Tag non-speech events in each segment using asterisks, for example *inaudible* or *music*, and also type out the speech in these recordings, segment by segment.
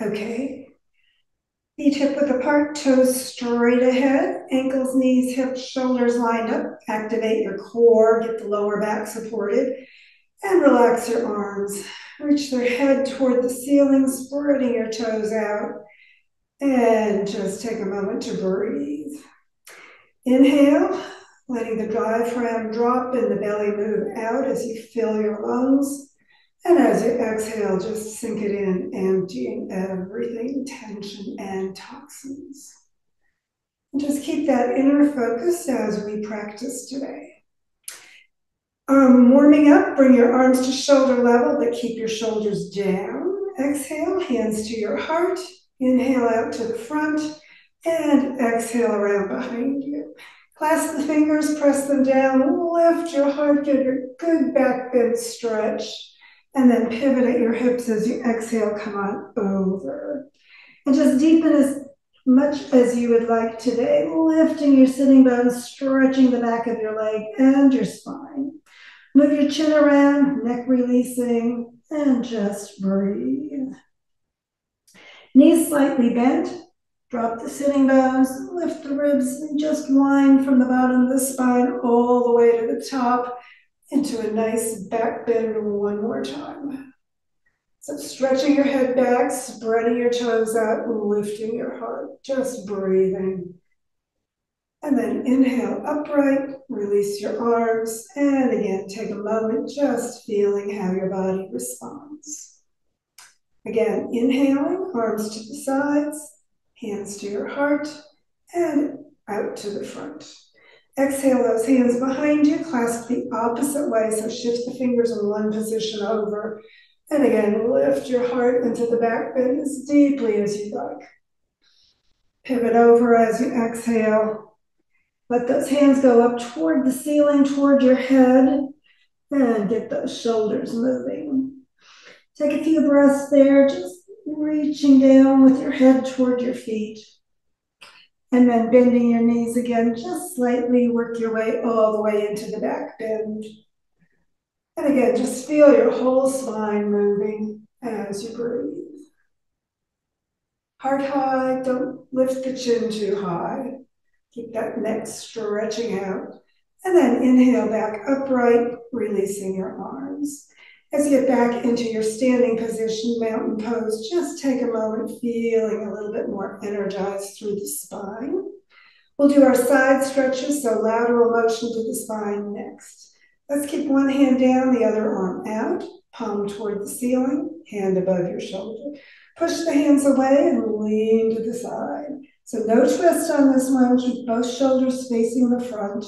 Okay. Feet hip width apart, toes straight ahead, ankles, knees, hips, shoulders lined up. Activate your core, get the lower back supported, and relax your arms. Reach their head toward the ceiling, spreading your toes out. And just take a moment to breathe. Inhale, letting the diaphragm drop and the belly move out as you fill your lungs. And as you exhale, just sink it in, emptying everything, tension and toxins. And just keep that inner focus as we practice today. Um, warming up, bring your arms to shoulder level, but keep your shoulders down. Exhale, hands to your heart. Inhale out to the front and exhale around behind you. Clasp the fingers, press them down, lift your heart, get a good back bend stretch, and then pivot at your hips as you exhale, come on over. And just deepen as much as you would like today, lifting your sitting bones, stretching the back of your leg and your spine. Move your chin around, neck releasing, and just breathe. Knees slightly bent, Drop the sitting bones, lift the ribs, and just wind from the bottom of the spine all the way to the top into a nice back bend one more time. So stretching your head back, spreading your toes out, lifting your heart, just breathing. And then inhale upright, release your arms, and again, take a moment just feeling how your body responds. Again, inhaling, arms to the sides, hands to your heart, and out to the front. Exhale those hands behind you, clasp the opposite way, so shift the fingers in one position over. And again, lift your heart into the back bend as deeply as you like. Pivot over as you exhale. Let those hands go up toward the ceiling, toward your head, and get those shoulders moving. Take a few breaths there, just reaching down with your head toward your feet. And then bending your knees again, just slightly work your way all the way into the back bend. And again, just feel your whole spine moving as you breathe. Heart high, don't lift the chin too high. Keep that neck stretching out. And then inhale back upright, releasing your arms. As you get back into your standing position, mountain pose, just take a moment feeling a little bit more energized through the spine. We'll do our side stretches, so lateral motion to the spine next. Let's keep one hand down, the other arm out, palm toward the ceiling, hand above your shoulder. Push the hands away and lean to the side. So no twist on this one, keep both shoulders facing the front.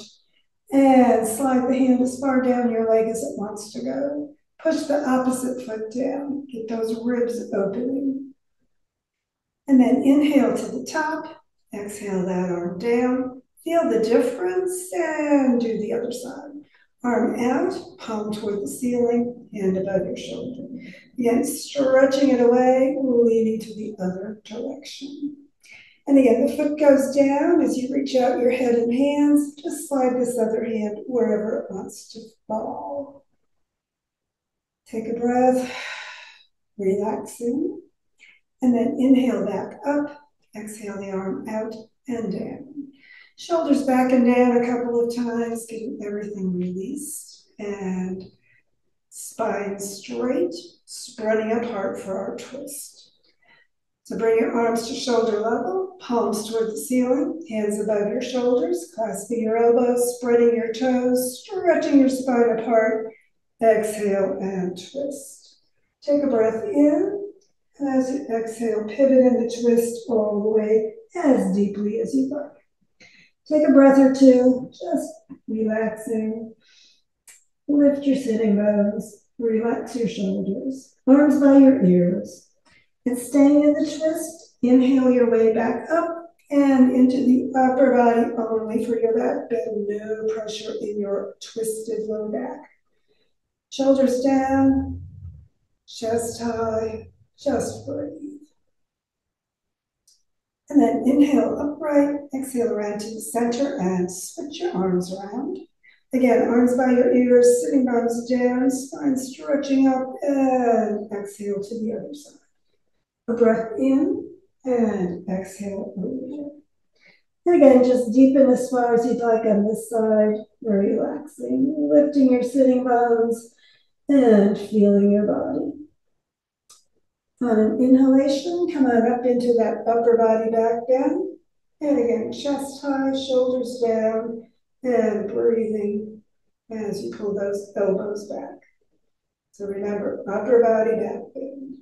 And slide the hand as far down your leg as it wants to go. Push the opposite foot down. Get those ribs opening. And then inhale to the top. Exhale that arm down. Feel the difference and do the other side. Arm out, palm toward the ceiling, hand above your shoulder. Again, stretching it away, leaning to the other direction. And again, the foot goes down as you reach out your head and hands. Just slide this other hand wherever it wants to fall. Take a breath, relaxing, and then inhale back up, exhale the arm out and down. Shoulders back and down a couple of times, getting everything released, and spine straight, spreading apart for our twist. So bring your arms to shoulder level, palms toward the ceiling, hands above your shoulders, clasping your elbows, spreading your toes, stretching your spine apart, Exhale and twist. Take a breath in. And as you exhale, pivot in the twist all the way as deeply as you like. Take a breath or two, just relaxing. Lift your sitting bones. Relax your shoulders. Arms by your ears. And staying in the twist, inhale your way back up and into the upper body only for your back bend. No pressure in your twisted low back. Shoulders down, chest high, just breathe. And then inhale upright, exhale around to the center and switch your arms around. Again, arms by your ears, sitting bones down, spine stretching up, and exhale to the other side. a breath in and exhale over. And again, just deepen as far as you'd like on this side, relaxing, lifting your sitting bones and feeling your body. On an inhalation, come on up into that upper body back bend. And again, chest high, shoulders down, and breathing as you pull those elbows back. So remember, upper body back bend.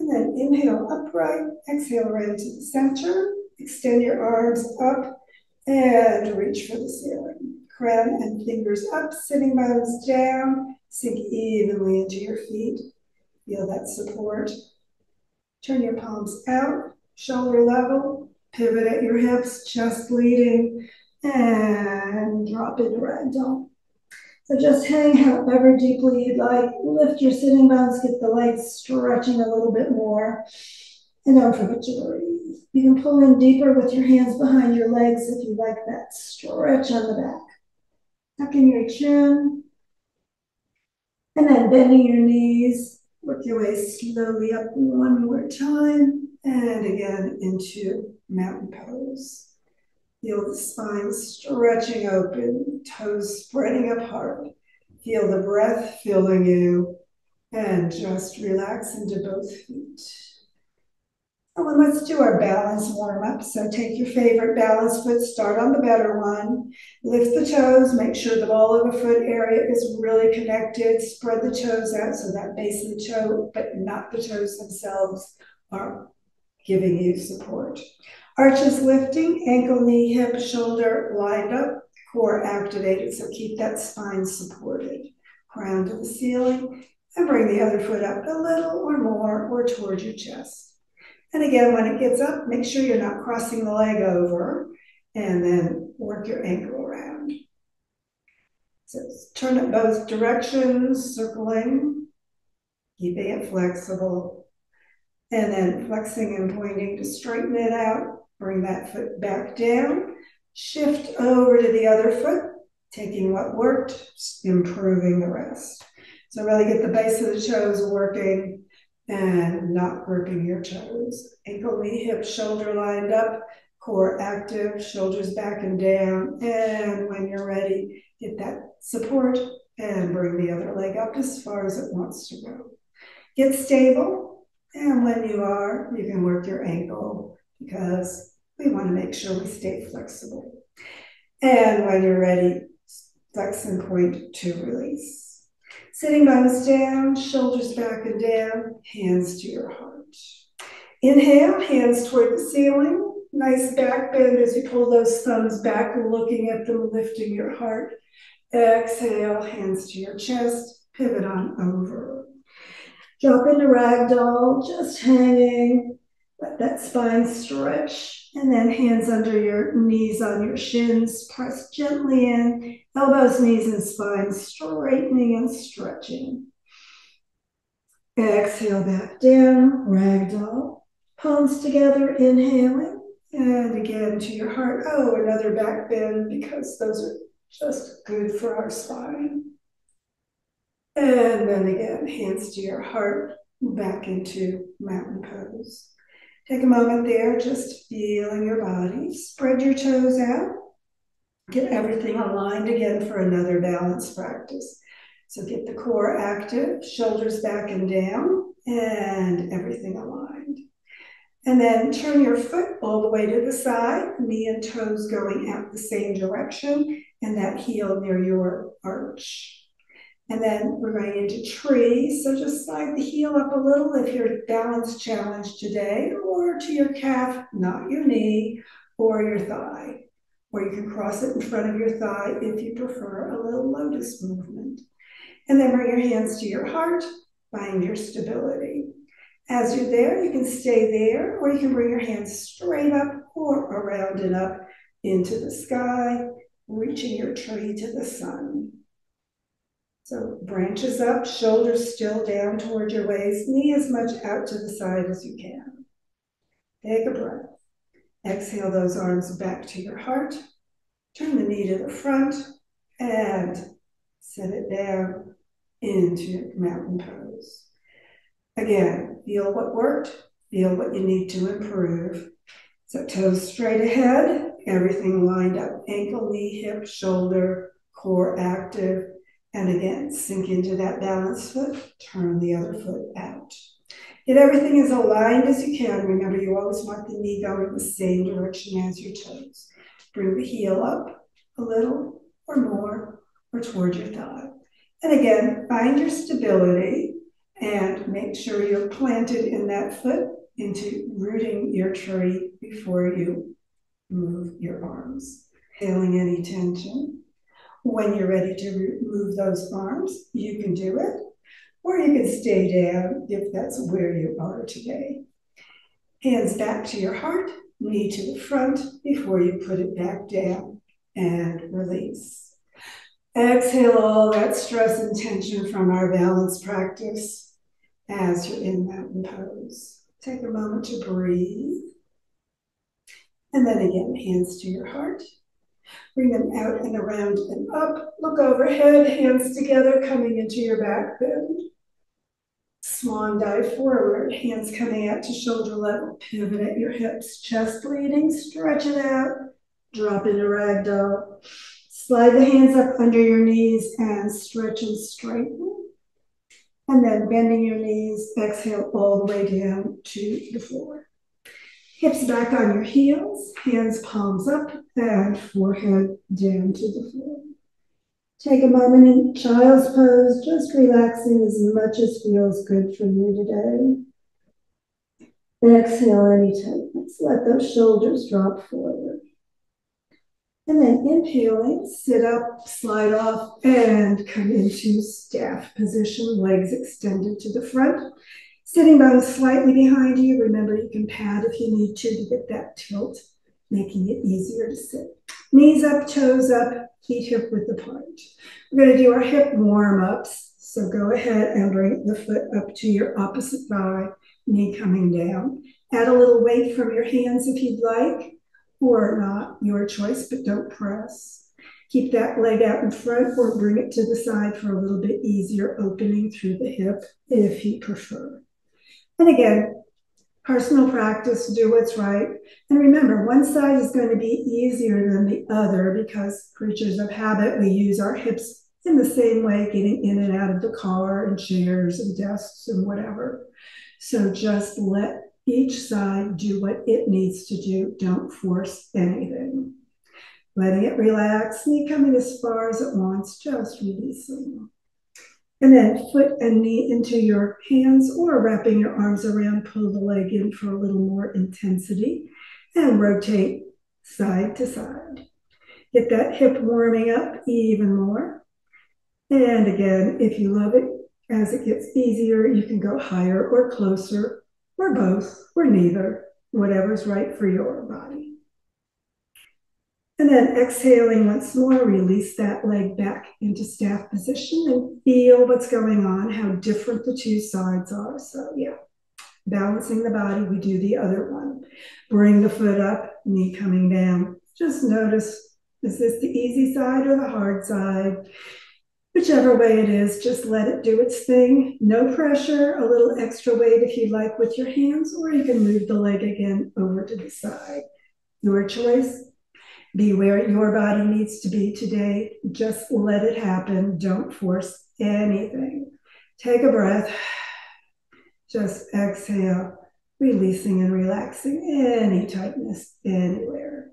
And then inhale upright, exhale right to the center. Extend your arms up and reach for the ceiling. Crown and fingers up, sitting bones down. Sink evenly into your feet. Feel that support. Turn your palms out, shoulder level. Pivot at your hips, chest leading, and drop into ragdoll. So just hang however deeply you'd like. Lift your sitting bones, get the legs stretching a little bit more. And don't forget to breathe. You can pull in deeper with your hands behind your legs if you like that stretch on the back. Tuck in your chin. And then bending your knees. Work your way slowly up one more time. And again into mountain pose. Feel the spine stretching open, toes spreading apart. Feel the breath filling you, and just relax into both feet. And let's do our balance warm up. So take your favorite balance foot, start on the better one. Lift the toes, make sure the ball of the foot area is really connected. Spread the toes out so that base of the toe, but not the toes themselves, are giving you support. Arches lifting, ankle, knee, hip, shoulder lined up, core activated. So keep that spine supported. Crown to the ceiling and bring the other foot up a little or more or towards your chest. And again, when it gets up, make sure you're not crossing the leg over and then work your ankle around. So turn it both directions, circling, keeping it flexible, and then flexing and pointing to straighten it out Bring that foot back down. Shift over to the other foot, taking what worked, improving the rest. So really get the base of the toes working and not gripping your toes. Ankle, knee, hip, shoulder lined up, core active, shoulders back and down. And when you're ready, get that support and bring the other leg up as far as it wants to go. Get stable. And when you are, you can work your ankle because we want to make sure we stay flexible. And when you're ready, flex and point to release. Sitting bones down, shoulders back and down, hands to your heart. Inhale, hands toward the ceiling. Nice back bend as you pull those thumbs back, looking at them, lifting your heart. Exhale, hands to your chest, pivot on over. Drop into ragdoll, just hanging. Let that spine stretch and then hands under your knees on your shins. Press gently in, elbows, knees, and spine straightening and stretching. Exhale back down, ragdoll. Palms together, inhaling. And again to your heart. Oh, another back bend because those are just good for our spine. And then again, hands to your heart, back into mountain pose. Take a moment there, just feeling your body. Spread your toes out. Get everything aligned again for another balance practice. So get the core active, shoulders back and down, and everything aligned. And then turn your foot all the way to the side, knee and toes going out the same direction, and that heel near your arch. And then we're going into tree. So just slide the heel up a little if you're balance challenged today, or to your calf, not your knee, or your thigh. Or you can cross it in front of your thigh if you prefer a little lotus movement. And then bring your hands to your heart, find your stability. As you're there, you can stay there, or you can bring your hands straight up or around and up into the sky, reaching your tree to the sun. So branches up, shoulders still down toward your waist, knee as much out to the side as you can. Take a breath. Exhale those arms back to your heart. Turn the knee to the front and set it down into mountain pose. Again, feel what worked, feel what you need to improve. So toes straight ahead, everything lined up, ankle, knee, hip, shoulder, core active. And again, sink into that balanced foot, turn the other foot out. Get everything as aligned as you can. Remember, you always want the knee going in the same direction as your toes. Bring the heel up a little or more or toward your thigh. And again, find your stability and make sure you're planted in that foot into rooting your tree before you move your arms. Feeling any tension. When you're ready to move those arms, you can do it, or you can stay down if that's where you are today. Hands back to your heart, knee to the front before you put it back down and release. Exhale all that stress and tension from our balance practice as you're in mountain pose. Take a moment to breathe. And then again, hands to your heart. Bring them out and around and up. Look overhead, hands together, coming into your back bend. Swan dive forward, hands coming out to shoulder level. Pivot at your hips, chest leading, stretch it out. Drop into ragdoll. Slide the hands up under your knees and stretch and straighten. And then bending your knees, exhale all the way down to the floor. Hips back on your heels, hands palms up, and forehead down to the floor. Take a moment in child's pose, just relaxing as much as feels good for you today. Exhale any tightness. Let those shoulders drop forward. And then inhaling, sit up, slide off, and come into staff position, legs extended to the front. Sitting bones slightly behind you. Remember, you can pad if you need to to get that tilt, making it easier to sit. Knees up, toes up, feet hip width apart. We're going to do our hip warm ups. So go ahead and bring the foot up to your opposite thigh, knee coming down. Add a little weight from your hands if you'd like or not, your choice, but don't press. Keep that leg out in front or bring it to the side for a little bit easier opening through the hip if you prefer. And again, personal practice, do what's right. And remember, one side is going to be easier than the other because creatures of habit, we use our hips in the same way, getting in and out of the car and chairs and desks and whatever. So just let each side do what it needs to do. Don't force anything. Letting it relax, knee coming as far as it wants, just releasing. And then foot and knee into your hands or wrapping your arms around, pull the leg in for a little more intensity and rotate side to side. Get that hip warming up even more. And again, if you love it, as it gets easier, you can go higher or closer or both, or neither, whatever's right for your body. And then exhaling once more, release that leg back into staff position and feel what's going on, how different the two sides are. So, yeah, balancing the body, we do the other one. Bring the foot up, knee coming down. Just notice is this the easy side or the hard side? Whichever way it is, just let it do its thing. No pressure, a little extra weight if you like with your hands, or you can move the leg again over to the side. Your choice. Be where your body needs to be today. Just let it happen. Don't force anything. Take a breath. Just exhale, releasing and relaxing any tightness anywhere.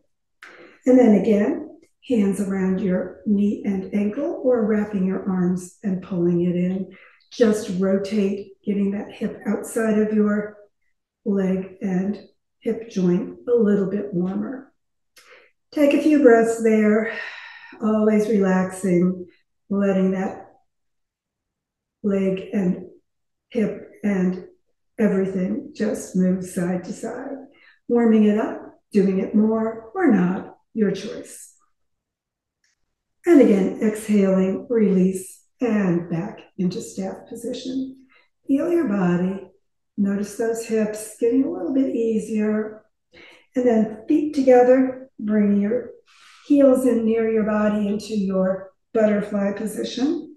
And then again, hands around your knee and ankle or wrapping your arms and pulling it in. Just rotate, getting that hip outside of your leg and hip joint a little bit warmer. Take a few breaths there, always relaxing, letting that leg and hip and everything just move side to side. Warming it up, doing it more or not, your choice. And again, exhaling, release, and back into staff position. Feel your body. Notice those hips getting a little bit easier. And then feet together, bring your heels in near your body into your butterfly position.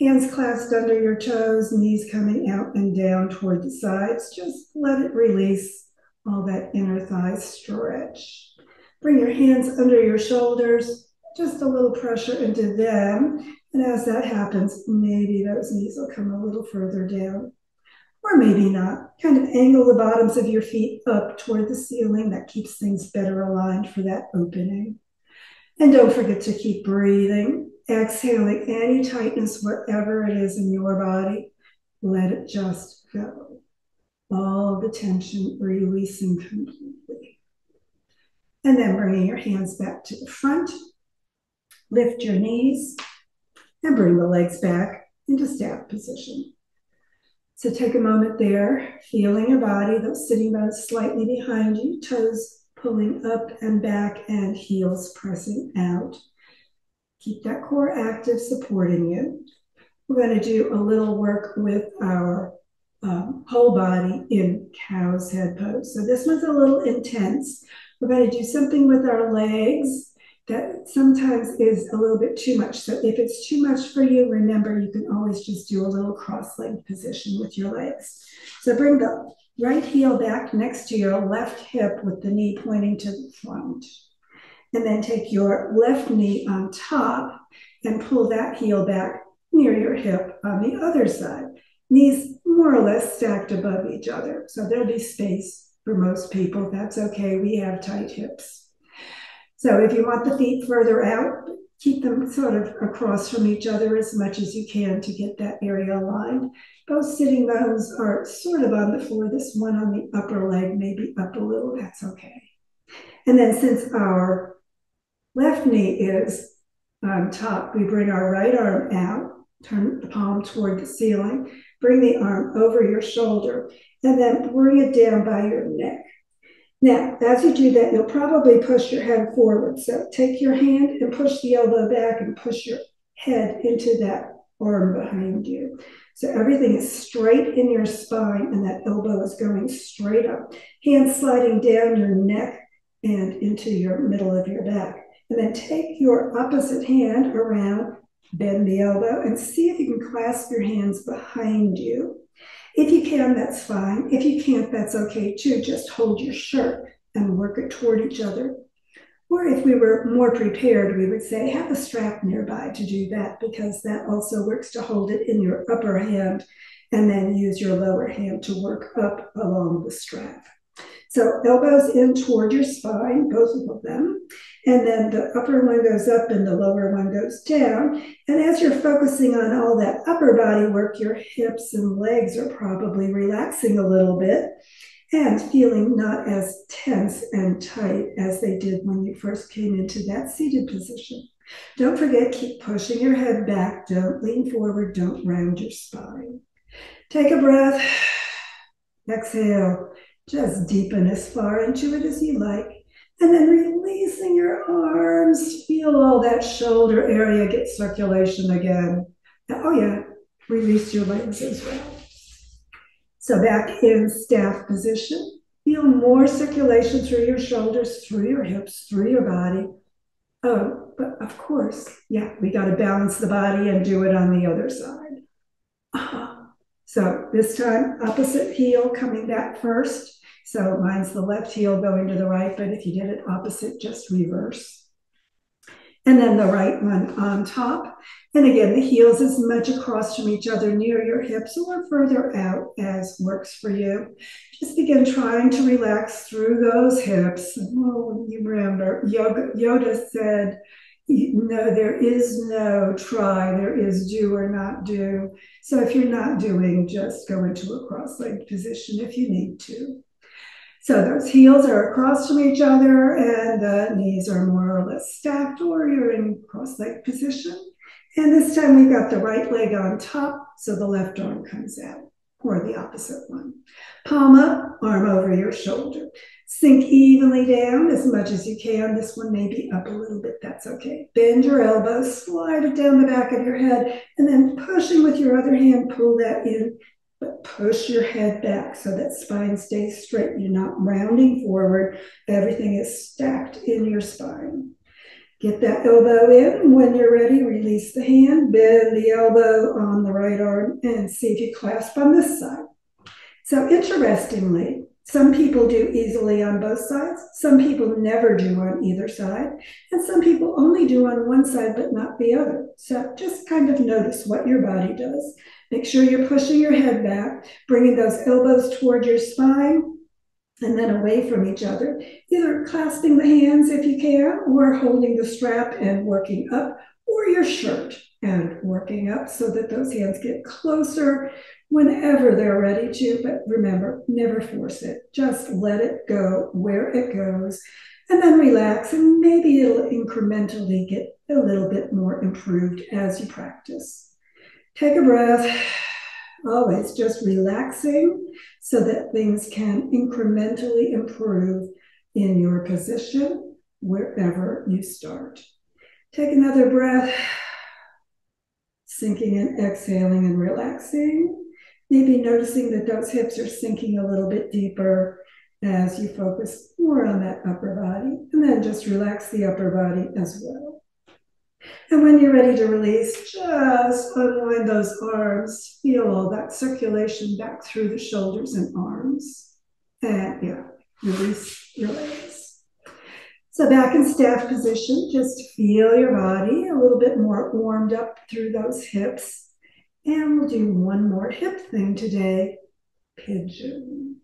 Hands clasped under your toes, knees coming out and down toward the sides. Just let it release all that inner thigh stretch. Bring your hands under your shoulders, just a little pressure into them. And as that happens, maybe those knees will come a little further down. Or maybe not. Kind of angle the bottoms of your feet up toward the ceiling. That keeps things better aligned for that opening. And don't forget to keep breathing, exhaling any tightness wherever it is in your body. Let it just go. All the tension releasing completely. And then bringing your hands back to the front. Lift your knees and bring the legs back into staff position. So take a moment there, feeling your body, those sitting bones slightly behind you, toes pulling up and back, and heels pressing out. Keep that core active, supporting you. We're going to do a little work with our um, whole body in cow's head pose. So this one's a little intense. We're going to do something with our legs that sometimes is a little bit too much. So if it's too much for you, remember you can always just do a little cross-legged position with your legs. So bring the right heel back next to your left hip with the knee pointing to the front. And then take your left knee on top and pull that heel back near your hip on the other side. Knees more or less stacked above each other. So there'll be space for most people. That's okay. We have tight hips. So if you want the feet further out, keep them sort of across from each other as much as you can to get that area aligned. Both sitting bones are sort of on the floor. This one on the upper leg, maybe up a little, that's okay. And then since our left knee is on top, we bring our right arm out, turn the palm toward the ceiling, bring the arm over your shoulder, and then bring it down by your neck. Now, as you do that, you'll probably push your head forward. So take your hand and push the elbow back and push your head into that arm behind you. So everything is straight in your spine and that elbow is going straight up. Hand sliding down your neck and into your middle of your back. And then take your opposite hand around, bend the elbow, and see if you can clasp your hands behind you. If you can, that's fine. If you can't, that's okay too. Just hold your shirt and work it toward each other. Or if we were more prepared, we would say have a strap nearby to do that because that also works to hold it in your upper hand and then use your lower hand to work up along the strap. So elbows in toward your spine, both of them. And then the upper one goes up and the lower one goes down. And as you're focusing on all that upper body work, your hips and legs are probably relaxing a little bit and feeling not as tense and tight as they did when you first came into that seated position. Don't forget, keep pushing your head back. Don't lean forward. Don't round your spine. Take a breath. *sighs* Exhale. Just deepen as far into it as you like. And then releasing your arms. Feel all that shoulder area get circulation again. Oh, yeah. Release your legs as well. So back in staff position. Feel more circulation through your shoulders, through your hips, through your body. Oh, but of course, yeah, we got to balance the body and do it on the other side. Uh-huh. So this time, opposite heel coming back first. So mine's the left heel going to the right, but if you did it opposite, just reverse. And then the right one on top. And again, the heels as much across from each other near your hips or further out as works for you. Just begin trying to relax through those hips. Oh, you remember, Yoga, Yoda said, no, there is no try, there is do or not do. So if you're not doing, just go into a cross-legged position if you need to. So those heels are across from each other and the knees are more or less stacked or you're in cross leg position. And this time we've got the right leg on top, so the left arm comes out, or the opposite one. Palm up, arm over your shoulder. Sink evenly down as much as you can. This one may be up a little bit, that's okay. Bend your elbows, slide it down the back of your head, and then pushing with your other hand, pull that in, but push your head back so that spine stays straight. You're not rounding forward. Everything is stacked in your spine. Get that elbow in. When you're ready, release the hand, bend the elbow on the right arm, and see if you clasp on this side. So, interestingly, some people do easily on both sides. Some people never do on either side. And some people only do on one side but not the other. So just kind of notice what your body does. Make sure you're pushing your head back, bringing those elbows toward your spine and then away from each other, either clasping the hands if you can, or holding the strap and working up, or your shirt and working up so that those hands get closer whenever they're ready to. But remember, never force it. Just let it go where it goes and then relax. And maybe it'll incrementally get a little bit more improved as you practice. Take a breath. Oh, Always just relaxing so that things can incrementally improve in your position wherever you start. Take another breath, sinking and exhaling and relaxing. Maybe noticing that those hips are sinking a little bit deeper as you focus more on that upper body. And then just relax the upper body as well. And when you're ready to release, just unwind those arms. Feel all that circulation back through the shoulders and arms. And yeah, release your legs. So back in staff position, just feel your body a little bit more warmed up through those hips. And we'll do one more hip thing today, pigeon.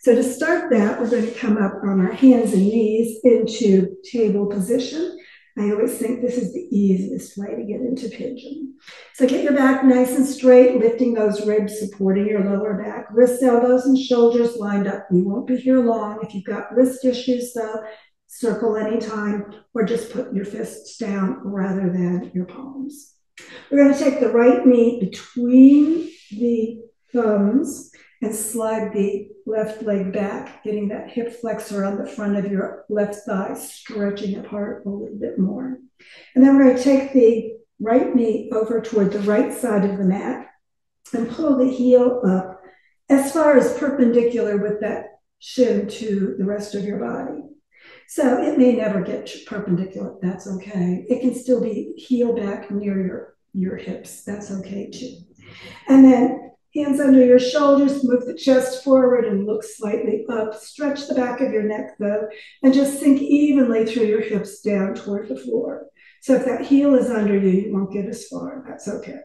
So to start that, we're going to come up on our hands and knees into table position. I always think this is the easiest way to get into pigeon. So get your back nice and straight, lifting those ribs, supporting your lower back, wrists, elbows, and shoulders lined up. You won't be here long. If you've got wrist issues, though, circle anytime or just put your fists down rather than your palms. We're going to take the right knee between the thumbs and slide the left leg back, getting that hip flexor on the front of your left thigh, stretching apart a little bit more. And then we're going to take the right knee over toward the right side of the mat and pull the heel up as far as perpendicular with that shin to the rest of your body. So it may never get perpendicular. That's okay. It can still be heel back near your, your hips. That's okay too. And then Hands under your shoulders, move the chest forward and look slightly up. Stretch the back of your neck though, and just sink evenly through your hips down toward the floor. So if that heel is under you, you won't get as far. That's okay.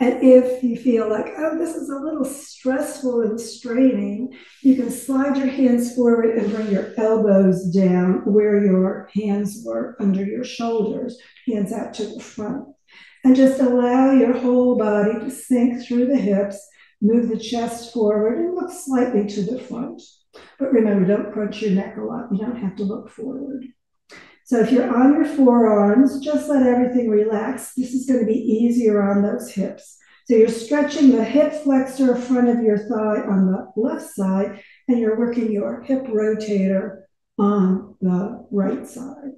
And if you feel like, oh, this is a little stressful and straining, you can slide your hands forward and bring your elbows down where your hands were under your shoulders, hands out to the front. And just allow your whole body to sink through the hips, move the chest forward, and look slightly to the front. But remember, don't crunch your neck a lot. You don't have to look forward. So if you're on your forearms, just let everything relax. This is going to be easier on those hips. So you're stretching the hip flexor front of your thigh on the left side, and you're working your hip rotator on the right side.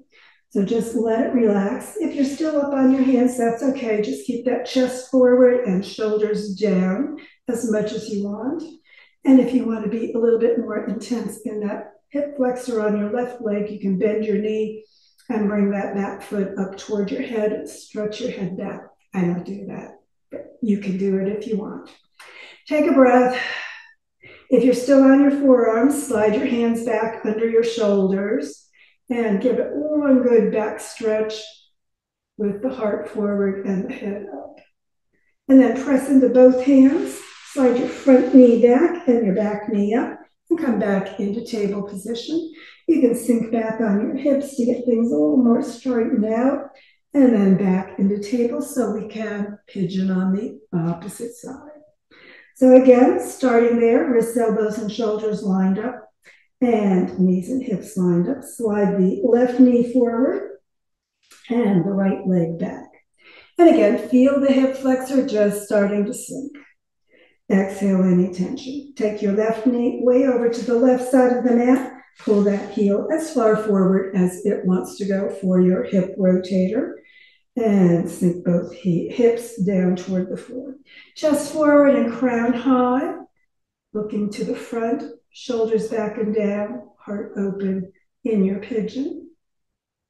So just let it relax. If you're still up on your hands, that's okay. Just keep that chest forward and shoulders down as much as you want. And if you want to be a little bit more intense in that hip flexor on your left leg, you can bend your knee and bring that back foot up toward your head stretch your head back. I don't do that, but you can do it if you want. Take a breath. If you're still on your forearms, slide your hands back under your shoulders and give it one good back stretch with the heart forward and the head up. And then press into both hands, slide your front knee back and your back knee up, and come back into table position. You can sink back on your hips to get things a little more straightened out, and then back into table so we can pigeon on the opposite side. So again, starting there, wrists, elbows, and shoulders lined up, and knees and hips lined up. Slide the left knee forward and the right leg back. And again, feel the hip flexor just starting to sink. Exhale any tension. Take your left knee way over to the left side of the mat. Pull that heel as far forward as it wants to go for your hip rotator. And sink both hips down toward the floor. Chest forward and crown high. Looking to the front, shoulders back and down, heart open in your pigeon.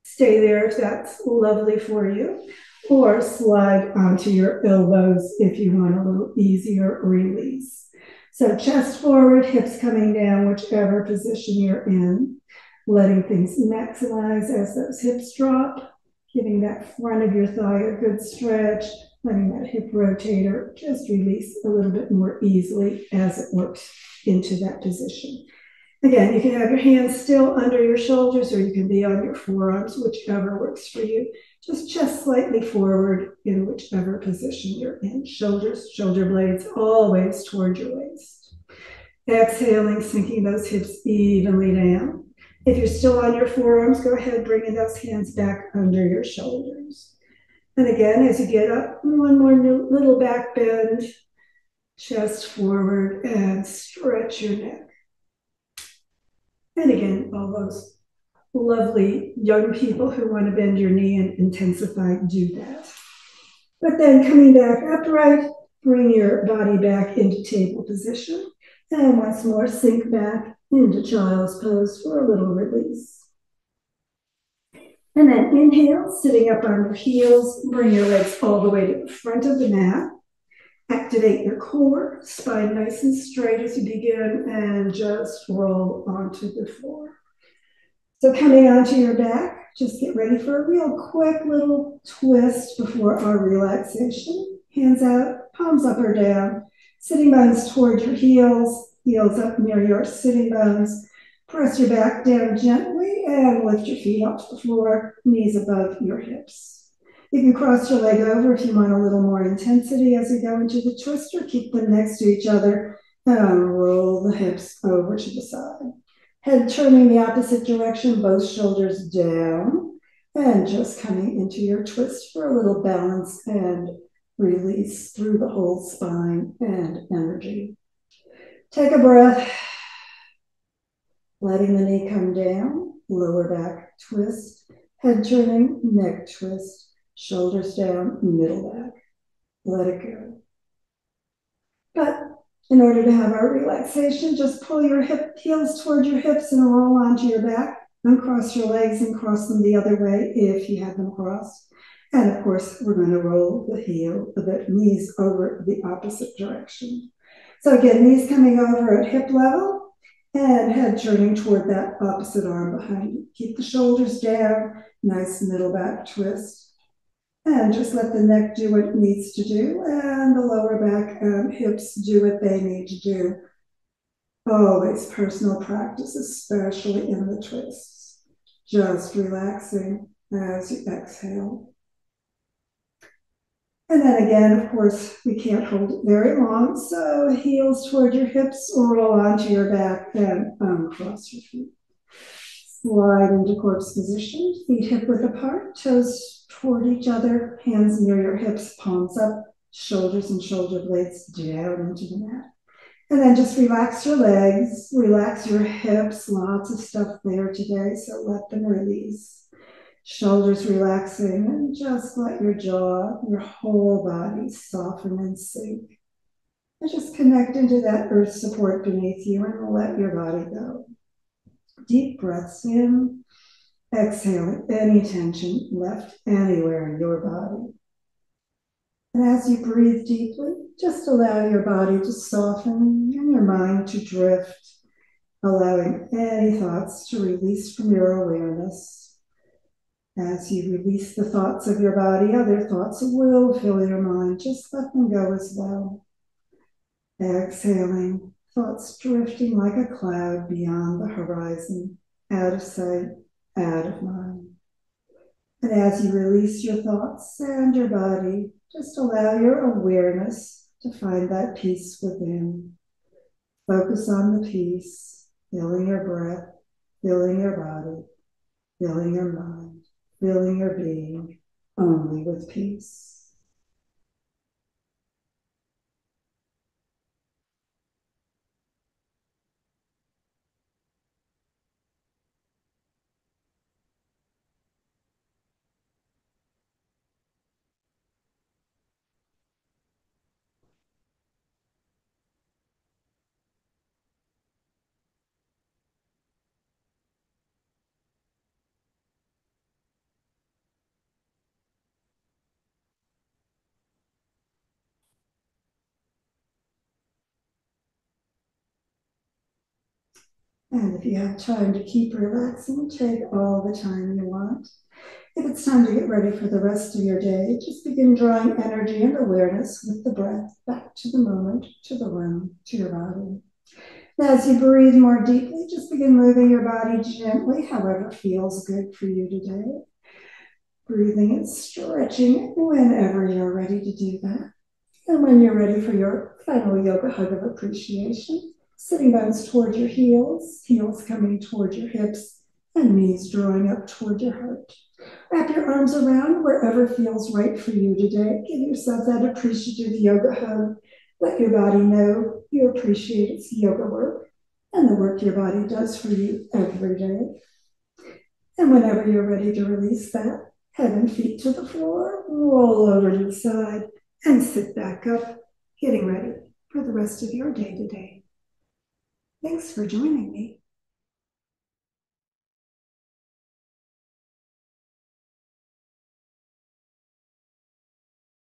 Stay there if that's lovely for you, or slide onto your elbows if you want a little easier release. So chest forward, hips coming down, whichever position you're in, letting things maximize as those hips drop, giving that front of your thigh a good stretch, letting that hip rotator just release a little bit more easily as it works into that position. Again, you can have your hands still under your shoulders or you can be on your forearms, whichever works for you. Just chest slightly forward in whichever position you're in. Shoulders, shoulder blades always toward your waist. Exhaling, sinking those hips evenly down. If you're still on your forearms, go ahead, bringing those hands back under your shoulders. And again, as you get up, one more little back bend, chest forward, and stretch your neck. And again, all those lovely young people who want to bend your knee and intensify, do that. But then coming back upright, bring your body back into table position. And once more, sink back into child's pose for a little release. And then inhale, sitting up on your heels, bring your legs all the way to the front of the mat. Activate your core, spine nice and straight as you begin, and just roll onto the floor. So coming onto your back, just get ready for a real quick little twist before our relaxation. Hands out, palms up or down, sitting bones toward your heels, heels up near your sitting bones. Press your back down gently and lift your feet off the floor, knees above your hips. You can cross your leg over if you want a little more intensity as we go into the twister. Keep them next to each other and roll the hips over to the side. Head turning the opposite direction, both shoulders down, and just coming into your twist for a little balance and release through the whole spine and energy. Take a breath, letting the knee come down, lower back twist, head turning, neck twist shoulders down, middle back. Let it go. But in order to have our relaxation, just pull your hip heels toward your hips and roll onto your back. Uncross your legs and cross them the other way if you have them crossed. And of course, we're going to roll the heel, the knees over the opposite direction. So again, knees coming over at hip level and head turning toward that opposite arm behind you. Keep the shoulders down, nice middle back twist. And just let the neck do what it needs to do, and the lower back um, hips do what they need to do. Always personal practice, especially in the twists. Just relaxing as you exhale. And then again, of course, we can't hold it very long. So heels toward your hips or roll onto your back and uncross your feet. Slide into corpse position, feet hip width apart, toes toward each other, hands near your hips, palms up, shoulders and shoulder blades down into the mat. And then just relax your legs, relax your hips, lots of stuff there today, so let them release. Shoulders relaxing, and just let your jaw, your whole body soften and sink. And just connect into that earth support beneath you and let your body go. Deep breaths in. Exhale any tension left anywhere in your body. And as you breathe deeply, just allow your body to soften and your mind to drift, allowing any thoughts to release from your awareness. As you release the thoughts of your body, other thoughts will fill your mind. Just let them go as well. Exhaling thoughts drifting like a cloud beyond the horizon, out of sight, out of mind. And as you release your thoughts and your body, just allow your awareness to find that peace within. Focus on the peace, filling your breath, filling your body, filling your mind, filling your being only with peace. And if you have time to keep relaxing, take all the time you want. If it's time to get ready for the rest of your day, just begin drawing energy and awareness with the breath back to the moment, to the room, to your body. As you breathe more deeply, just begin moving your body gently, however feels good for you today. Breathing and stretching whenever you're ready to do that. And when you're ready for your final yoga hug of appreciation, sitting bones toward your heels, heels coming toward your hips, and knees drawing up toward your heart. Wrap your arms around wherever feels right for you today. Give yourself that appreciative yoga hug. Let your body know you appreciate its yoga work and the work your body does for you every day. And whenever you're ready to release that, head and feet to the floor, roll over to the side, and sit back up, getting ready for the rest of your day today. Thanks for joining me.